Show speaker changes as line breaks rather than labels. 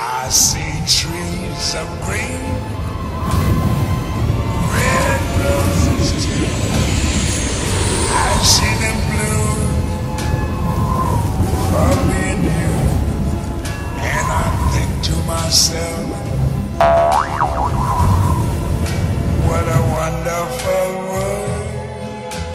I see trees of green, red roses too. I see them blue for me and you. And I think to myself,